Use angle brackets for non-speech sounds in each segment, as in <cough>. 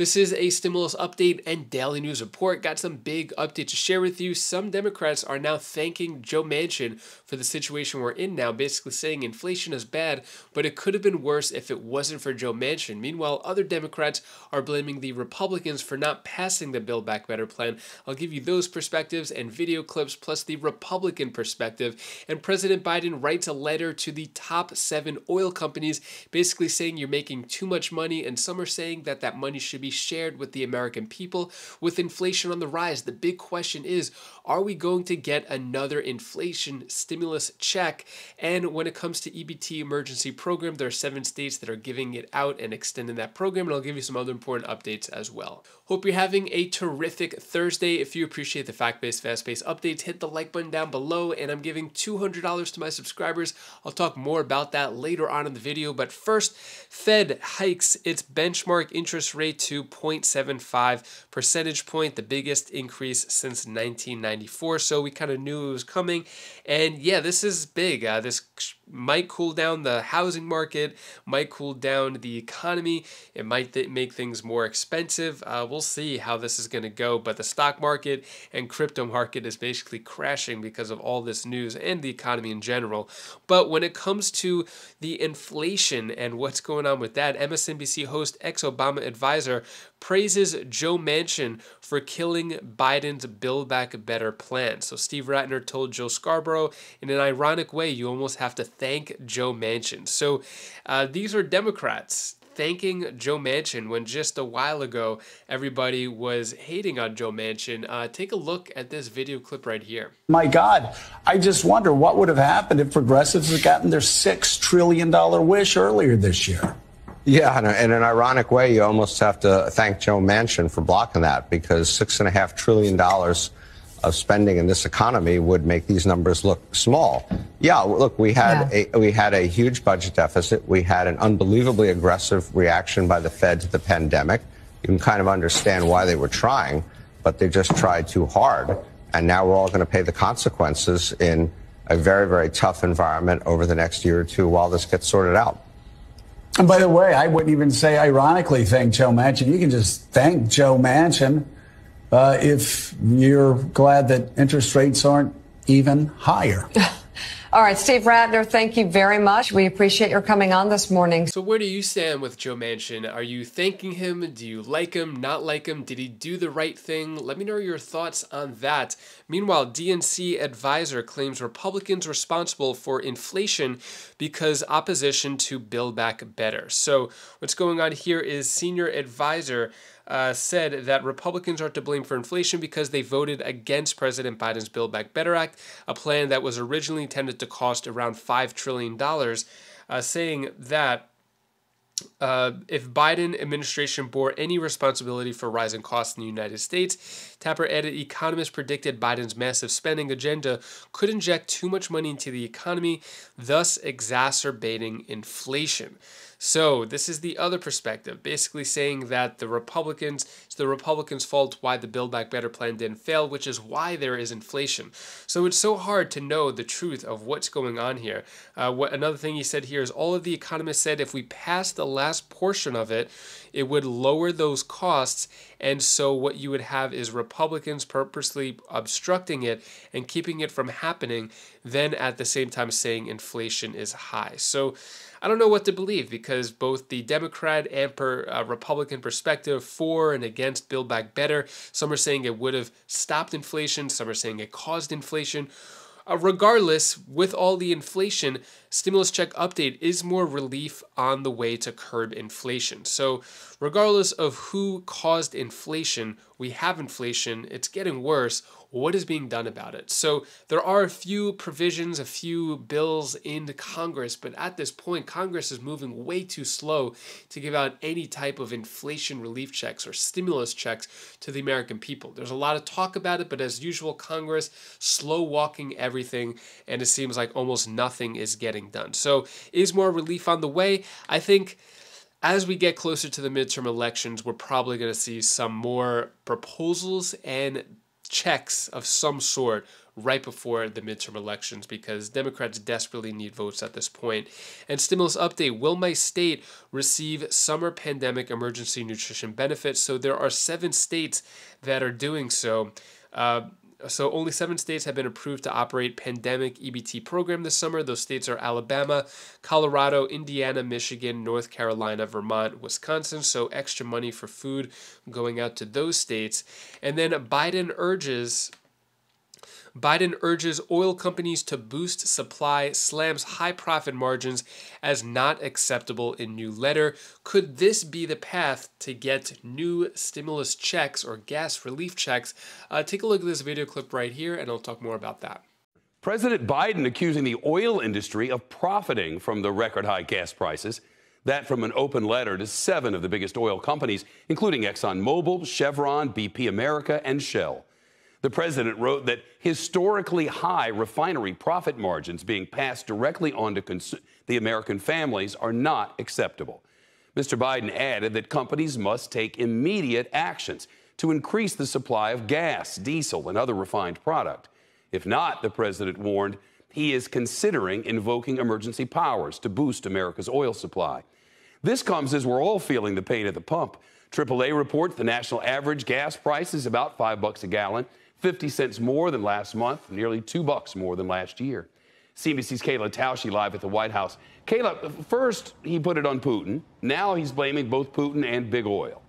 This is a stimulus update and daily news report. Got some big update to share with you. Some Democrats are now thanking Joe Manchin for the situation we're in now, basically saying inflation is bad, but it could have been worse if it wasn't for Joe Manchin. Meanwhile, other Democrats are blaming the Republicans for not passing the Build Back Better plan. I'll give you those perspectives and video clips plus the Republican perspective. And President Biden writes a letter to the top seven oil companies, basically saying you're making too much money, and some are saying that that money should be shared with the American people. With inflation on the rise, the big question is are we going to get another inflation stimulus check? And when it comes to EBT emergency program, there are seven states that are giving it out and extending that program, and I'll give you some other important updates as well. Hope you're having a terrific Thursday. If you appreciate the fact based, fast paced updates, hit the like button down below, and I'm giving $200 to my subscribers. I'll talk more about that later on in the video, but first, Fed hikes its benchmark interest rate to 0.75 percentage point, the biggest increase since 1994. So we kind of knew it was coming. And yeah, this is big. Uh, this might cool down the housing market, might cool down the economy. It might th- make things more expensive. Uh, we'll see how this is going to go. But the stock market and crypto market is basically crashing because of all this news and the economy in general. But when it comes to the inflation and what's going on with that, MSNBC host, ex Obama advisor, praises Joe Manchin for killing Biden's Build Back Better plan. So Steve Rattner told Joe Scarborough, in an ironic way, you almost have to thank Joe Manchin. So uh, these are Democrats thanking Joe Manchin when just a while ago everybody was hating on Joe Manchin. Uh, take a look at this video clip right here. My God, I just wonder what would have happened if progressives had gotten their $6 trillion wish earlier this year. Yeah, in, in an ironic way, you almost have to thank Joe Manchin for blocking that because six and a half trillion dollars of spending in this economy would make these numbers look small. Yeah, look, we had yeah. a we had a huge budget deficit. We had an unbelievably aggressive reaction by the Fed to the pandemic. You can kind of understand why they were trying, but they just tried too hard. And now we're all going to pay the consequences in a very, very tough environment over the next year or two while this gets sorted out. And by the way, I wouldn't even say ironically thank Joe Manchin. You can just thank Joe Manchin uh, if you're glad that interest rates aren't even higher. <laughs> All right, Steve Rattner, thank you very much. We appreciate your coming on this morning. So, where do you stand with Joe Manchin? Are you thanking him? Do you like him? Not like him? Did he do the right thing? Let me know your thoughts on that. Meanwhile, DNC advisor claims Republicans responsible for inflation because opposition to Build Back Better. So, what's going on here is senior advisor uh, said that Republicans are to blame for inflation because they voted against President Biden's Build Back Better Act, a plan that was originally intended to cost around $5 trillion, uh, saying that uh, if Biden administration bore any responsibility for rising costs in the United States, Tapper added economists predicted Biden's massive spending agenda could inject too much money into the economy, thus exacerbating inflation. So this is the other perspective, basically saying that the Republicans, it's the Republicans' fault why the Build Back Better plan didn't fail, which is why there is inflation. So it's so hard to know the truth of what's going on here. Uh, what another thing he said here is all of the economists said if we pass the last portion of it, it would lower those costs. And so what you would have is Republicans purposely obstructing it and keeping it from happening, then at the same time saying inflation is high. So I don't know what to believe because both the Democrat and per, uh, Republican perspective for and against Build Back Better, some are saying it would have stopped inflation, some are saying it caused inflation. Uh, regardless, with all the inflation, stimulus check update is more relief on the way to curb inflation. So, regardless of who caused inflation, we have inflation, it's getting worse what is being done about it. So there are a few provisions, a few bills in Congress, but at this point, Congress is moving way too slow to give out any type of inflation relief checks or stimulus checks to the American people. There's a lot of talk about it, but as usual, Congress slow walking everything, and it seems like almost nothing is getting done. So is more relief on the way? I think as we get closer to the midterm elections, we're probably going to see some more proposals and checks of some sort right before the midterm elections because Democrats desperately need votes at this point. And stimulus update Will my state receive summer pandemic emergency nutrition benefits? So there are seven states that are doing so. Uh, so only seven states have been approved to operate pandemic EBT program this summer. Those states are Alabama, Colorado, Indiana, Michigan, North Carolina, Vermont, Wisconsin. So extra money for food going out to those states. And then Biden urges Biden urges oil companies to boost supply, slams high profit margins as not acceptable in new letter. Could this be the path to get new stimulus checks or gas relief checks? Uh, take a look at this video clip right here, and I'll talk more about that. President Biden accusing the oil industry of profiting from the record high gas prices. That from an open letter to seven of the biggest oil companies, including ExxonMobil, Chevron, BP America, and Shell. The president wrote that historically high refinery profit margins being passed directly on to cons- the American families are not acceptable. Mr. Biden added that companies must take immediate actions to increase the supply of gas, diesel, and other refined product. If not, the president warned, he is considering invoking emergency powers to boost America's oil supply. This comes as we're all feeling the pain at the pump. AAA reports the national average gas price is about 5 bucks a gallon. 50 cents more than last month, nearly two bucks more than last year. CNBC's Kayla Tausche live at the White House. Kayla, first he put it on Putin. Now he's blaming both Putin and big oil.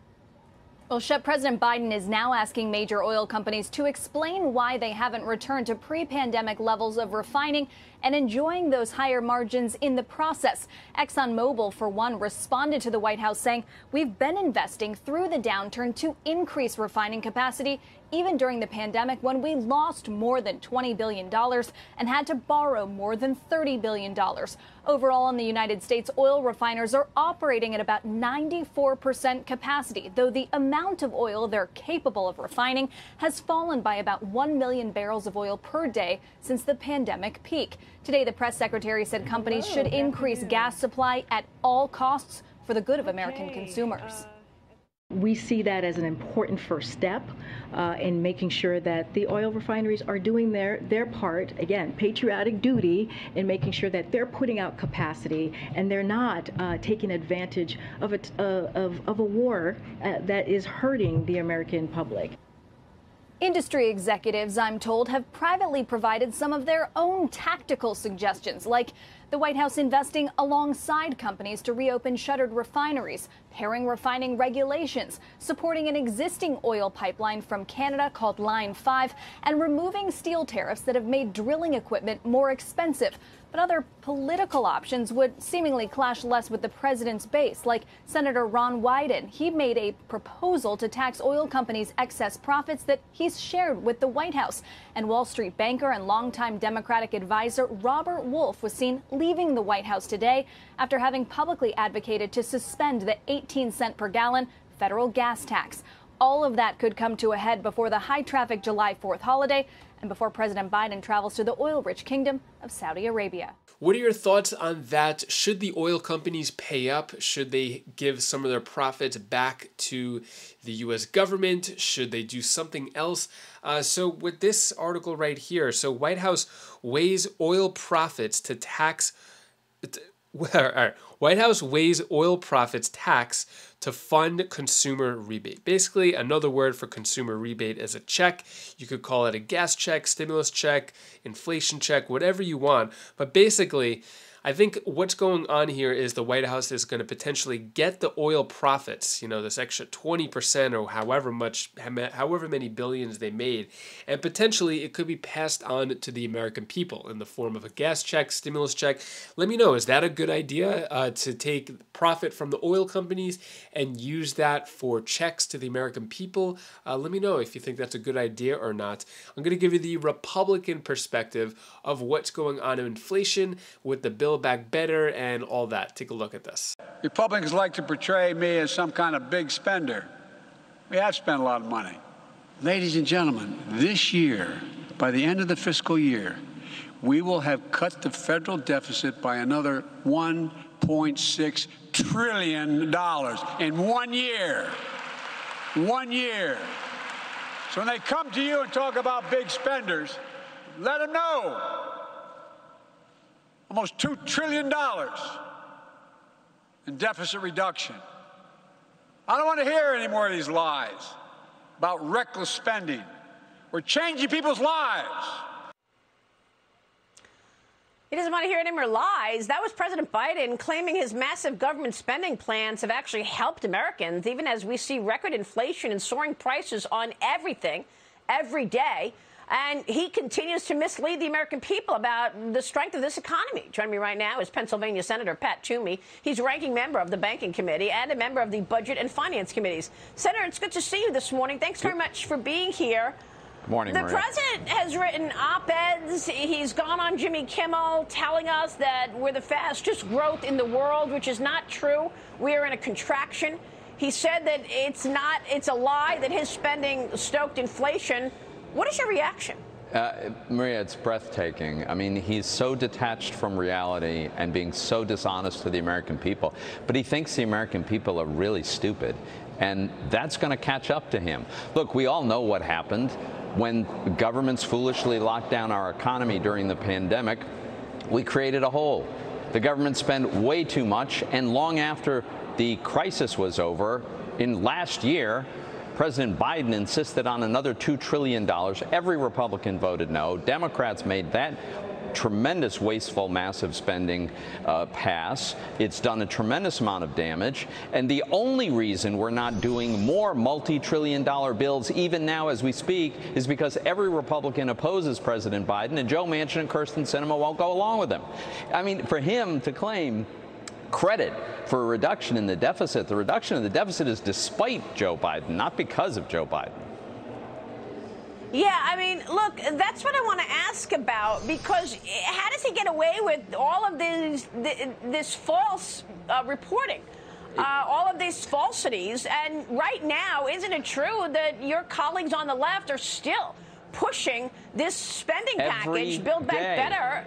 Well, Shep, President Biden is now asking major oil companies to explain why they haven't returned to pre pandemic levels of refining and enjoying those higher margins in the process. ExxonMobil, for one, responded to the White House saying, We've been investing through the downturn to increase refining capacity even during the pandemic when we lost more than $20 billion and had to borrow more than $30 billion. Overall, in the United States, oil refiners are operating at about 94% capacity, though the amount of oil they're capable of refining has fallen by about 1 million barrels of oil per day since the pandemic peak. Today, the press secretary said companies should increase gas supply at all costs for the good of American consumers. We see that as an important first step uh, in making sure that the oil refineries are doing their, their part, again, patriotic duty in making sure that they're putting out capacity and they're not uh, taking advantage of a, uh, of, of a war uh, that is hurting the American public. Industry executives, I'm told, have privately provided some of their own tactical suggestions, like the White House investing alongside companies to reopen shuttered refineries, paring refining regulations, supporting an existing oil pipeline from Canada called Line 5, and removing steel tariffs that have made drilling equipment more expensive. But other political options would seemingly clash less with the president's base, like Senator Ron Wyden. He made a proposal to tax oil companies' excess profits that he's shared with the White House. And Wall Street banker and longtime Democratic advisor Robert Wolf was seen leaving the White House today after having publicly advocated to suspend the 18 cent per gallon federal gas tax. All of that could come to a head before the high traffic July 4th holiday and before President Biden travels to the oil rich kingdom of Saudi Arabia. What are your thoughts on that? Should the oil companies pay up? Should they give some of their profits back to the US government? Should they do something else? Uh, so, with this article right here, so White House weighs oil profits to tax. <laughs> All right. White House weighs oil profits tax to fund consumer rebate. Basically, another word for consumer rebate is a check. You could call it a gas check, stimulus check, inflation check, whatever you want. But basically, I think what's going on here is the White House is going to potentially get the oil profits, you know, this extra 20% or however much, however many billions they made, and potentially it could be passed on to the American people in the form of a gas check, stimulus check. Let me know, is that a good idea uh, to take profit from the oil companies and use that for checks to the American people? Uh, let me know if you think that's a good idea or not. I'm going to give you the Republican perspective of what's going on in inflation with the bill Build Back Better and all that. Take a look at this. Republicans like to portray me as some kind of big spender. We have spent a lot of money. Ladies and gentlemen, this year, by the end of the fiscal year, we will have cut the federal deficit by another $1.6 trillion in one year. One year. So when they come to you and talk about big spenders, let them know. Almost $2 trillion in deficit reduction. I don't want to hear any more of these lies about reckless spending. We're changing people's lives. He doesn't want to hear any more lies. That was President Biden claiming his massive government spending plans have actually helped Americans, even as we see record inflation and soaring prices on everything every day. And he continues to mislead the American people about the strength of this economy. Joining me right now is Pennsylvania Senator Pat Toomey. He's ranking member of the Banking Committee and a member of the Budget and Finance Committees. Senator, it's good to see you this morning. Thanks very much for being here. Good Morning, the Maria. president has written op-eds. He's gone on Jimmy Kimmel telling us that we're the fastest growth in the world, which is not true. We are in a contraction. He said that it's not, it's a lie that his spending stoked inflation. What is your reaction? Uh, Maria, it's breathtaking. I mean, he's so detached from reality and being so dishonest to the American people. But he thinks the American people are really stupid. And that's going to catch up to him. Look, we all know what happened when governments foolishly locked down our economy during the pandemic. We created a hole. The government spent way too much. And long after the crisis was over, in last year, President Biden insisted on another $2 trillion. Every Republican voted no. Democrats made that tremendous wasteful massive spending uh, pass. It's done a tremendous amount of damage. And the only reason we're not doing more multi-trillion dollar bills even now as we speak is because every Republican opposes President Biden and Joe Manchin and Kyrsten Sinema won't go along with him. I mean, for him to claim credit for a reduction in the deficit. The reduction in the deficit is despite Joe Biden, not because of Joe Biden. Yeah, I mean, look, that's what I want to ask about because how does he get away with all of these this false uh, reporting? Uh, all of these falsities. And right now, isn't it true that your colleagues on the left are still pushing this spending Every package, Build Back day. Better?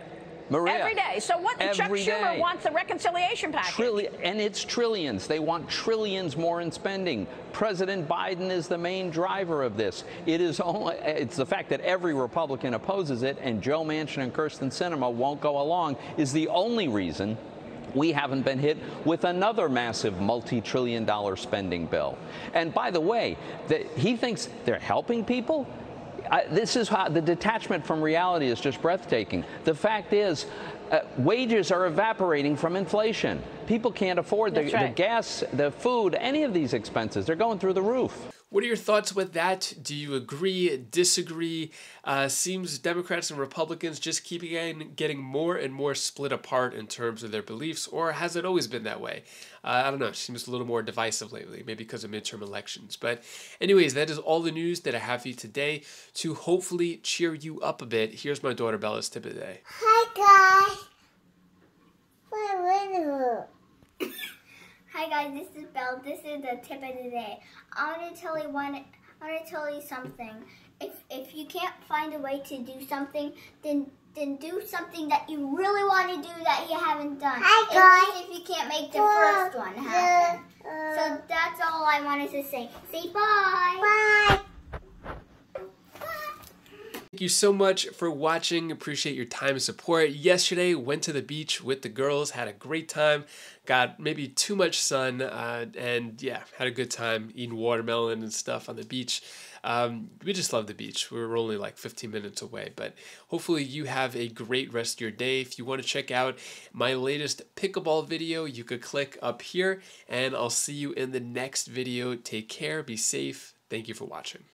Maria, every day. So what? Chuck Schumer day. wants a reconciliation package. Trillion, and it's trillions. They want trillions more in spending. President Biden is the main driver of this. It is only it's the fact that every Republican opposes it, and Joe Manchin and Kyrsten Sinema won't go along is the only reason we haven't been hit with another massive multi-trillion dollar spending bill. And by the way, that he thinks they're helping people. I, this is how the detachment from reality is just breathtaking. The fact is, uh, wages are evaporating from inflation. People can't afford the, right. the gas, the food, any of these expenses. They're going through the roof. What are your thoughts with that? Do you agree, disagree? Uh, seems Democrats and Republicans just keep getting, more and more split apart in terms of their beliefs, or has it always been that way? Uh, I don't know. It seems a little more divisive lately, maybe because of midterm elections. But, anyways, that is all the news that I have for you today to hopefully cheer you up a bit. Here's my daughter Bella's tip of the day. Hi guys. Hi guys, this is Belle. This is the tip of the day. I want to tell you one. I want to tell you something. If if you can't find a way to do something, then then do something that you really want to do that you haven't done. Hi, guys. least if you can't make the first one happen. Uh, so that's all I wanted to say. Say bye. Bye. Thank you so much for watching. Appreciate your time and support. Yesterday, went to the beach with the girls, had a great time. Got maybe too much sun, uh, and yeah, had a good time eating watermelon and stuff on the beach. Um, we just love the beach. We were only like 15 minutes away, but hopefully you have a great rest of your day. If you want to check out my latest pickleball video, you could click up here, and I'll see you in the next video. Take care, be safe. Thank you for watching.